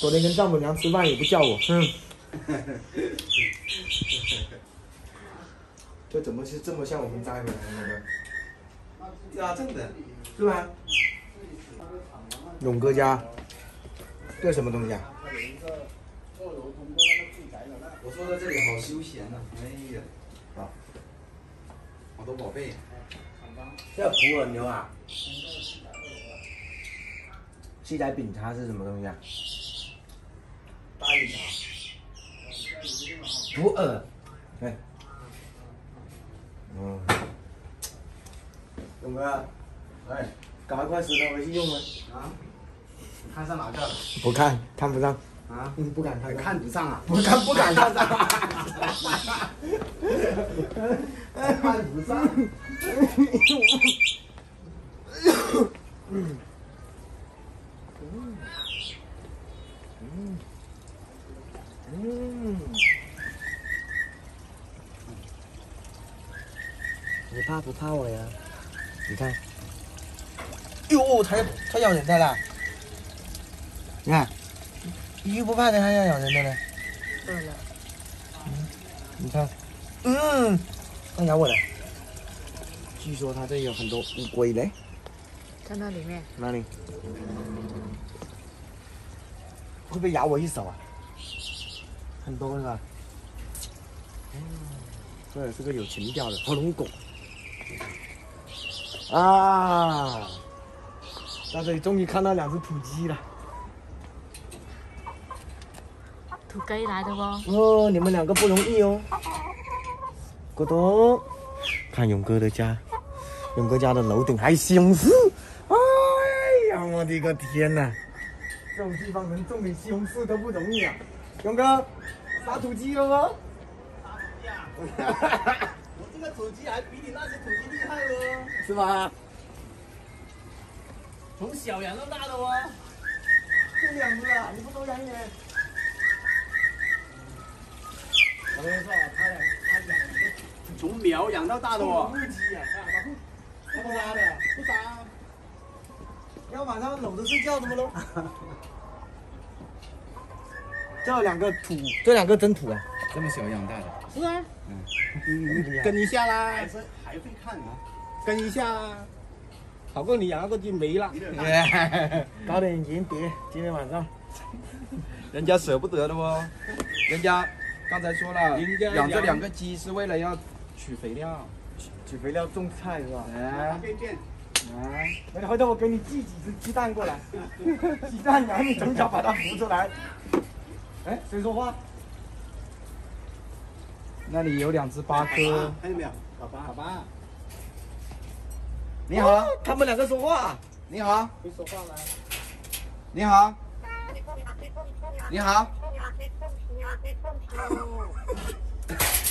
昨天跟丈母娘吃饭也不叫我，哼。这怎么是这么像我们摘回来的那个？对啊，真的。是吧？勇哥家，这什么东西啊？我说在这里好休闲呐、哎呀，啊，好多宝贝。这普洱牛啊？西仔饼茶是什么东西啊？大饼茶。普洱，哎，嗯，勇哥，哎，赶快快死了，回去用啊。啊？看上哪个？不看，看不上。啊？嗯，不敢看，看不上啊？不看，不敢看上。看不上。嗯嗯。嗯。你怕不怕我呀？你看。哟，它它咬人的啦！你看，鱼不怕的，还要咬人的呢。对了。嗯，你看，嗯，它咬我了。据说它这有很多乌龟嘞。在那里面。哪里？会不会咬我一手啊？很多是吧？嗯，这也是个有情调的火龙果。啊！在这里终于看到两只土鸡了。土鸡来的不？哦，你们两个不容易哦。咕咚，看勇哥的家，勇哥家的楼顶还西红柿。哎呀，我的个天哪！这种地方能种点西红柿都不容易啊。勇哥，杀土鸡了吗？杀土鸡啊！我这个土鸡还比你那些土鸡厉害哦。是吗？从小养到大的哦。就两只啊，你不多养一点？我跟你说，他养他养从苗养到大的哦。母鸡啊，他不杀的，不杀。要晚上搂着睡觉怎么喽？这两个土，这两个真土啊！这么小养大的。是啊。嗯。跟一下啦。还是还会看啊。跟一下啦。好过你养那个就没了。搞点银碟，今天晚上。人家舍不得的哦，人家刚才说了，养这两个鸡是为了要取肥料，取取肥料种菜是吧？哎。哎，回头我给你寄几只鸡蛋过来，鸡蛋然后你从小把它孵出来。哎，谁说话？那里有两只八哥，看见没有？爸爸，爸爸。你好，他们两个说话。你好，会说话吗？你好，你好。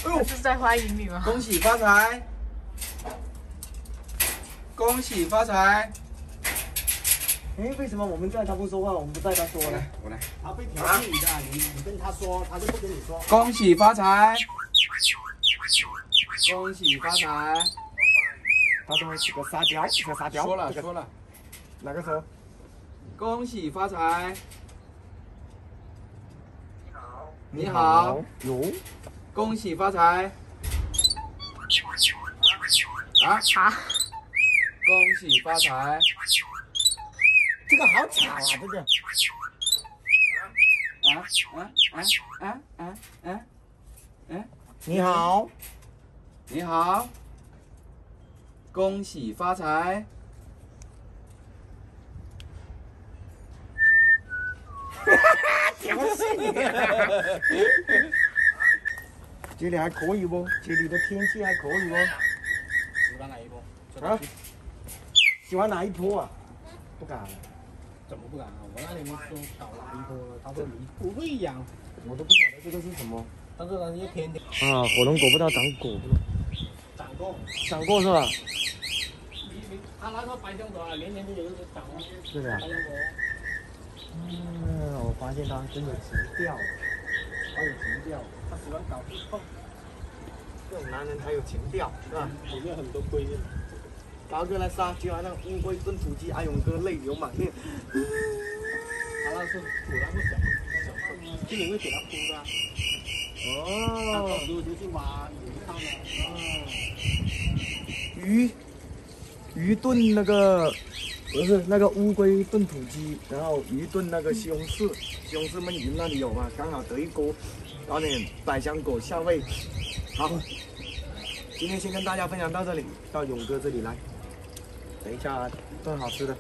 这是在欢迎你吗？恭喜发财！恭喜发财！哎，为什么我们在他不说话，我们不在他说呢？我来。他被调戏你的，你你跟他说，他就不跟你说。恭喜发财！恭喜发财！他说是个沙雕，是个沙雕。说了说了，哪个说？恭喜发财！你好。你好。哟。恭喜发财！啊啊！恭喜发财！这个好巧啊，这个。啊啊啊啊啊啊！哎，你好。你好。恭喜发财！哈哈，调戏你！这里还可以不？这里的天气还可以不？喜欢哪一波？啊？喜欢哪一波啊？不敢。怎么不敢啊？我那里面说搞哪一波，他说你不会养，我都不晓得这个是什么。啊，火龙果不知道长果不？长过，长过是吧？他那个白香果啊，年年都有人长啊。是的。白橡果。嗯，我发现他真的情调，他有情调，他喜欢搞自控。这种男人才有情调，是吧？里面很多龟。高哥来杀，就好像乌龟炖土鸡，阿勇哥泪流满面。他它那是土那个小小份，就你会给他哭的。它哦到，时候就去挖鱼看了。鱼鱼炖那个不是那个乌龟炖土鸡，然后鱼炖那个西红柿，西红柿焖鱼那里有嘛，刚好得一锅，搞点百香果下味。好，今天先跟大家分享到这里，到勇哥这里来，等一下炖好吃的。